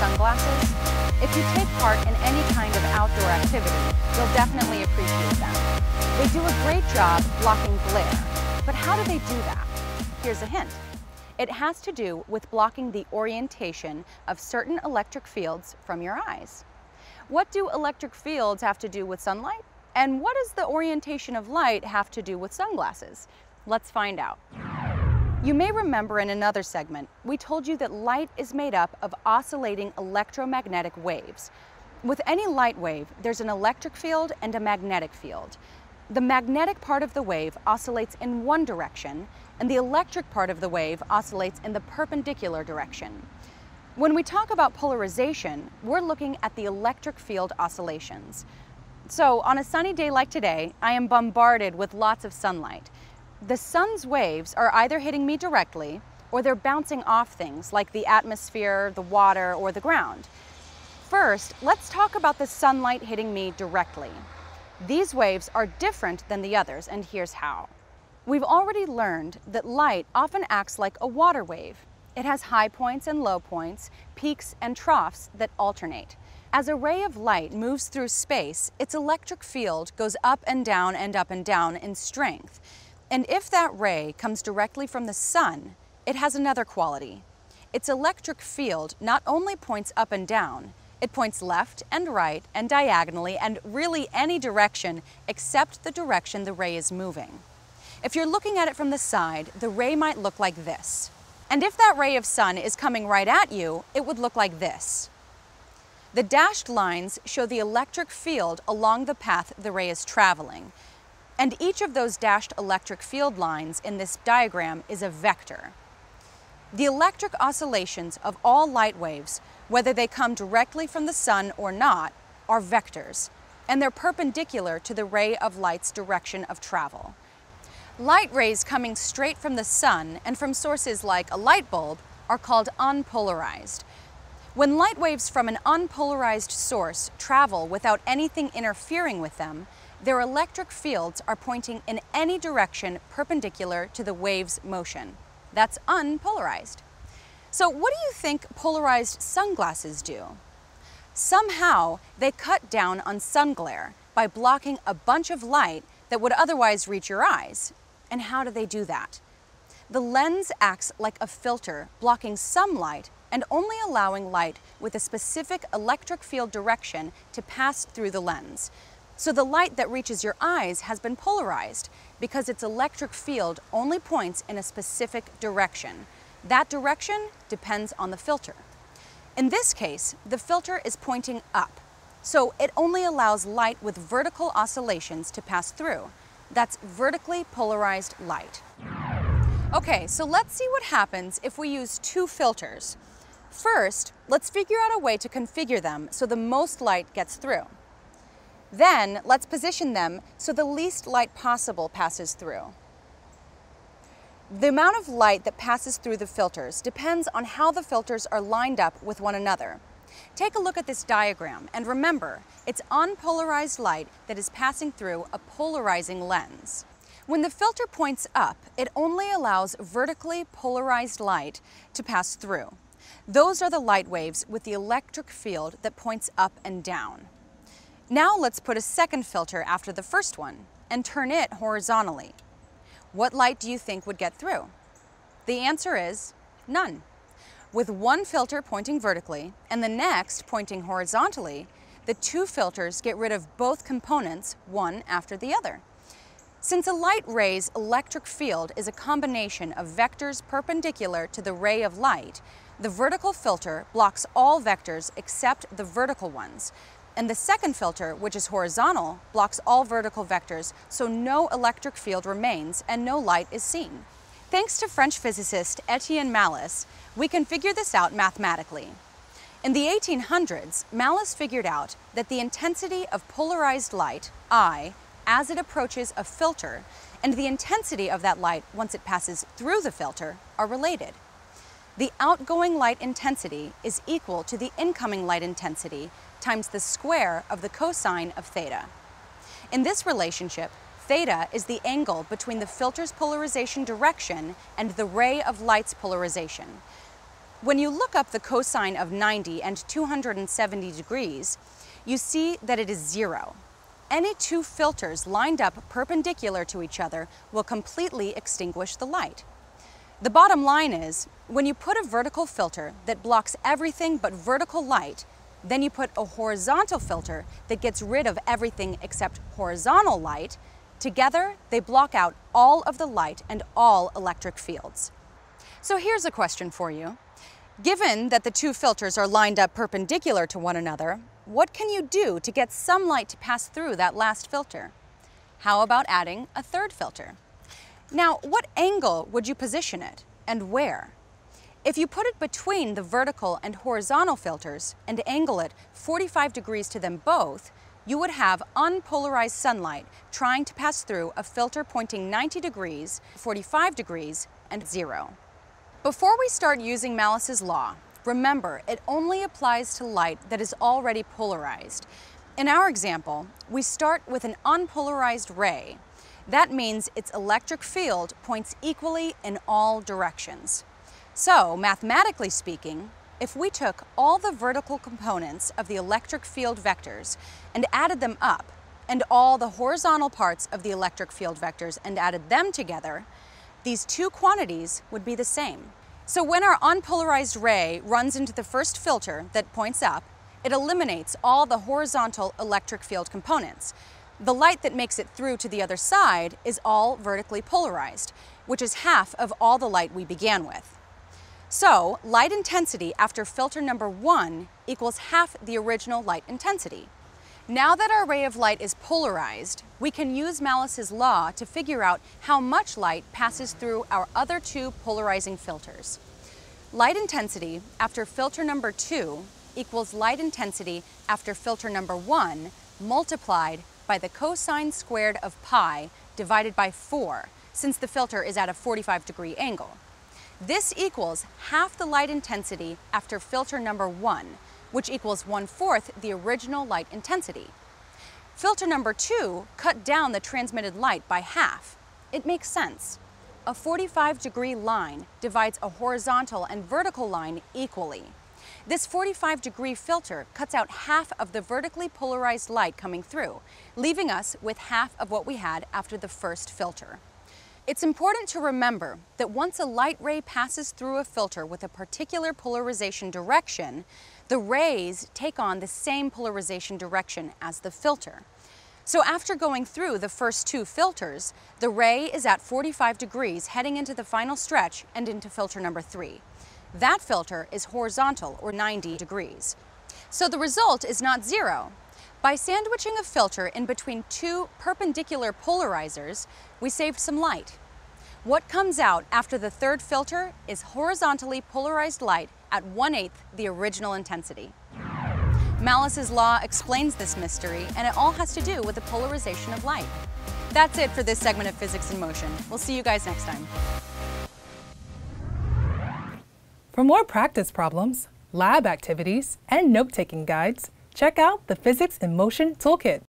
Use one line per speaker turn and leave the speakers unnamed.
sunglasses? If you take part in any kind of outdoor activity, you'll definitely appreciate them. They do a great job blocking glare. But how do they do that? Here's a hint. It has to do with blocking the orientation of certain electric fields from your eyes. What do electric fields have to do with sunlight? And what does the orientation of light have to do with sunglasses? Let's find out. You may remember in another segment, we told you that light is made up of oscillating electromagnetic waves. With any light wave, there's an electric field and a magnetic field. The magnetic part of the wave oscillates in one direction, and the electric part of the wave oscillates in the perpendicular direction. When we talk about polarization, we're looking at the electric field oscillations. So, on a sunny day like today, I am bombarded with lots of sunlight. The sun's waves are either hitting me directly or they're bouncing off things like the atmosphere, the water, or the ground. First, let's talk about the sunlight hitting me directly. These waves are different than the others, and here's how. We've already learned that light often acts like a water wave. It has high points and low points, peaks and troughs that alternate. As a ray of light moves through space, its electric field goes up and down and up and down in strength. And if that ray comes directly from the sun, it has another quality. Its electric field not only points up and down, it points left and right and diagonally and really any direction except the direction the ray is moving. If you're looking at it from the side, the ray might look like this. And if that ray of sun is coming right at you, it would look like this. The dashed lines show the electric field along the path the ray is traveling. And each of those dashed electric field lines in this diagram is a vector. The electric oscillations of all light waves, whether they come directly from the sun or not, are vectors, and they're perpendicular to the ray of light's direction of travel. Light rays coming straight from the sun and from sources like a light bulb are called unpolarized. When light waves from an unpolarized source travel without anything interfering with them, their electric fields are pointing in any direction perpendicular to the wave's motion. That's unpolarized. So what do you think polarized sunglasses do? Somehow, they cut down on sun glare by blocking a bunch of light that would otherwise reach your eyes. And how do they do that? The lens acts like a filter, blocking some light and only allowing light with a specific electric field direction to pass through the lens. So the light that reaches your eyes has been polarized because its electric field only points in a specific direction. That direction depends on the filter. In this case, the filter is pointing up, so it only allows light with vertical oscillations to pass through. That's vertically polarized light. Okay, so let's see what happens if we use two filters. First, let's figure out a way to configure them so the most light gets through. Then let's position them so the least light possible passes through. The amount of light that passes through the filters depends on how the filters are lined up with one another. Take a look at this diagram and remember, it's unpolarized light that is passing through a polarizing lens. When the filter points up, it only allows vertically polarized light to pass through. Those are the light waves with the electric field that points up and down. Now let's put a second filter after the first one and turn it horizontally. What light do you think would get through? The answer is none. With one filter pointing vertically and the next pointing horizontally, the two filters get rid of both components one after the other. Since a light ray's electric field is a combination of vectors perpendicular to the ray of light, the vertical filter blocks all vectors except the vertical ones, and the second filter, which is horizontal, blocks all vertical vectors, so no electric field remains and no light is seen. Thanks to French physicist Etienne Malus, we can figure this out mathematically. In the 1800s, Malus figured out that the intensity of polarized light, I, as it approaches a filter, and the intensity of that light once it passes through the filter are related. The outgoing light intensity is equal to the incoming light intensity times the square of the cosine of theta. In this relationship, theta is the angle between the filter's polarization direction and the ray of light's polarization. When you look up the cosine of 90 and 270 degrees, you see that it is zero. Any two filters lined up perpendicular to each other will completely extinguish the light. The bottom line is, when you put a vertical filter that blocks everything but vertical light, then you put a horizontal filter that gets rid of everything except horizontal light. Together, they block out all of the light and all electric fields. So here's a question for you. Given that the two filters are lined up perpendicular to one another, what can you do to get some light to pass through that last filter? How about adding a third filter? Now, what angle would you position it and where? If you put it between the vertical and horizontal filters and angle it 45 degrees to them both, you would have unpolarized sunlight trying to pass through a filter pointing 90 degrees, 45 degrees, and zero. Before we start using Malus's law, remember it only applies to light that is already polarized. In our example, we start with an unpolarized ray. That means its electric field points equally in all directions. So, mathematically speaking, if we took all the vertical components of the electric field vectors and added them up, and all the horizontal parts of the electric field vectors and added them together, these two quantities would be the same. So when our unpolarized ray runs into the first filter that points up, it eliminates all the horizontal electric field components. The light that makes it through to the other side is all vertically polarized, which is half of all the light we began with. So light intensity after filter number one equals half the original light intensity. Now that our ray of light is polarized, we can use Malus's law to figure out how much light passes through our other two polarizing filters. Light intensity after filter number two equals light intensity after filter number one multiplied by the cosine squared of pi divided by 4, since the filter is at a 45 degree angle. This equals half the light intensity after filter number one, which equals one-fourth the original light intensity. Filter number two cut down the transmitted light by half. It makes sense. A 45 degree line divides a horizontal and vertical line equally. This 45 degree filter cuts out half of the vertically polarized light coming through, leaving us with half of what we had after the first filter. It's important to remember that once a light ray passes through a filter with a particular polarization direction, the rays take on the same polarization direction as the filter. So after going through the first two filters, the ray is at 45 degrees heading into the final stretch and into filter number three. That filter is horizontal or 90 degrees. So the result is not zero, by sandwiching a filter in between two perpendicular polarizers, we saved some light. What comes out after the third filter is horizontally polarized light at 1 8 the original intensity. Malus's law explains this mystery, and it all has to do with the polarization of light. That's it for this segment of Physics in Motion. We'll see you guys next time.
For more practice problems, lab activities, and note-taking guides, check out the Physics in Motion Toolkit.